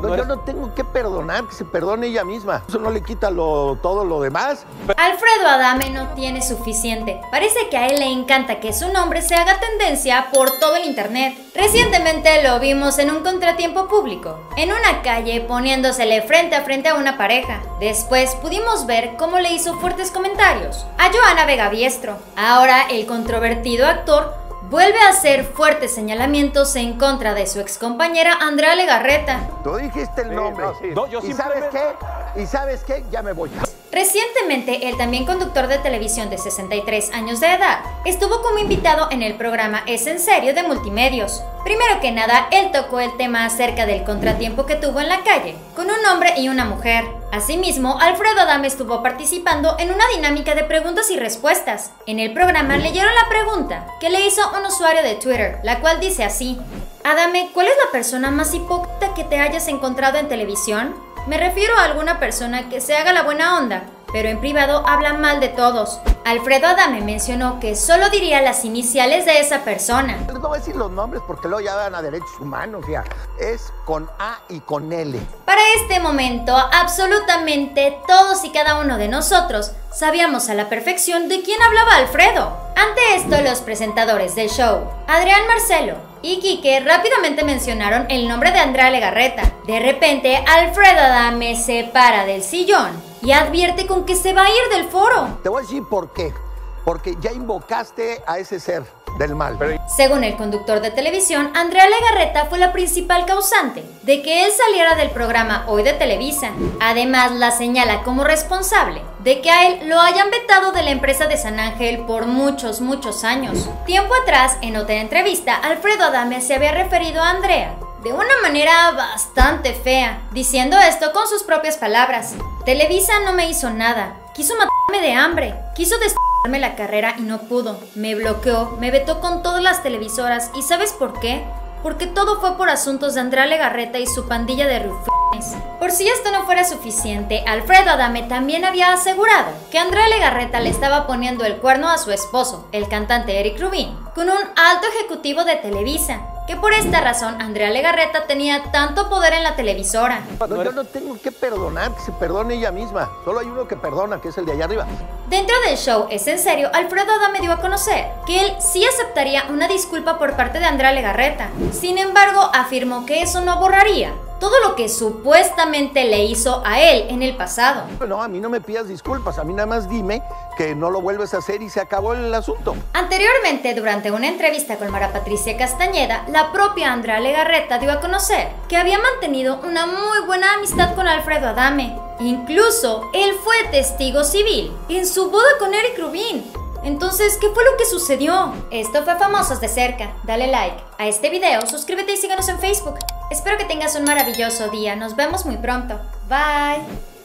No, yo no tengo que perdonar, que se perdone ella misma. Eso no le quita lo, todo lo demás. Alfredo Adame no tiene suficiente. Parece que a él le encanta que su nombre se haga tendencia por todo el internet. Recientemente lo vimos en un contratiempo público, en una calle poniéndosele frente a frente a una pareja. Después pudimos ver cómo le hizo fuertes comentarios a Joana Vega Biestro. Ahora el controvertido actor vuelve a hacer fuertes señalamientos en contra de su excompañera Andrea Legarreta. Tú dijiste el nombre. ¿Y sabes qué? ¿Y sabes qué? Ya me voy. Recientemente, el también conductor de televisión de 63 años de edad estuvo como invitado en el programa Es en serio de Multimedios. Primero que nada, él tocó el tema acerca del contratiempo que tuvo en la calle, con un hombre y una mujer. Asimismo, Alfredo Adame estuvo participando en una dinámica de preguntas y respuestas. En el programa leyeron la pregunta que le hizo un usuario de Twitter, la cual dice así: Adame, ¿cuál es la persona más hipócrita que te hayas encontrado en televisión? Me refiero a alguna persona que se haga la buena onda, pero en privado habla mal de todos. Alfredo Adame mencionó que solo diría las iniciales de esa persona. No voy a decir los nombres porque luego ya van a derechos humanos, ya. Es con A y con L. Para este momento, absolutamente todos y cada uno de nosotros sabíamos a la perfección de quién hablaba Alfredo. Ante esto, los presentadores del show, Adrián Marcelo, y Quique rápidamente mencionaron el nombre de Andrea Legarreta. De repente, Alfredo Adame se para del sillón y advierte con que se va a ir del foro. Te voy a decir por qué. Porque ya invocaste a ese ser del mal. Según el conductor de televisión, Andrea Legarreta fue la principal causante de que él saliera del programa Hoy de Televisa. Además, la señala como responsable de que a él lo hayan vetado de la empresa de San Ángel por muchos, muchos años. Tiempo atrás, en otra entrevista, Alfredo Adame se había referido a Andrea de una manera bastante fea, diciendo esto con sus propias palabras. Televisa no me hizo nada, quiso matarme de hambre, quiso destruirme la carrera y no pudo, me bloqueó, me vetó con todas las televisoras y ¿sabes por qué? Porque todo fue por asuntos de Andrea Legarreta y su pandilla de rufines. Por si esto no fuera suficiente, Alfredo Adame también había asegurado que Andrea Legarreta le estaba poniendo el cuerno a su esposo, el cantante Eric Rubin, con un alto ejecutivo de Televisa, que por esta razón Andrea Legarreta tenía tanto poder en la televisora. yo no tengo que perdonar, que se perdone ella misma. Solo hay uno que perdona, que es el de allá arriba. Dentro del show Es en serio, Alfredo Adame dio a conocer que él sí aceptaría una disculpa por parte de Andrea Legarreta. Sin embargo, afirmó que eso no borraría todo lo que supuestamente le hizo a él en el pasado. No, a mí no me pidas disculpas, a mí nada más dime que no lo vuelves a hacer y se acabó el asunto. Anteriormente, durante una entrevista con Mara Patricia Castañeda, la propia Andrea Legarreta dio a conocer que había mantenido una muy buena amistad con Alfredo Adame. Incluso, él fue testigo civil en su boda con Eric Rubin. Entonces, ¿qué fue lo que sucedió? Esto fue Famosos de Cerca. Dale like a este video, suscríbete y síganos en Facebook. Espero que tengas un maravilloso día. Nos vemos muy pronto. Bye.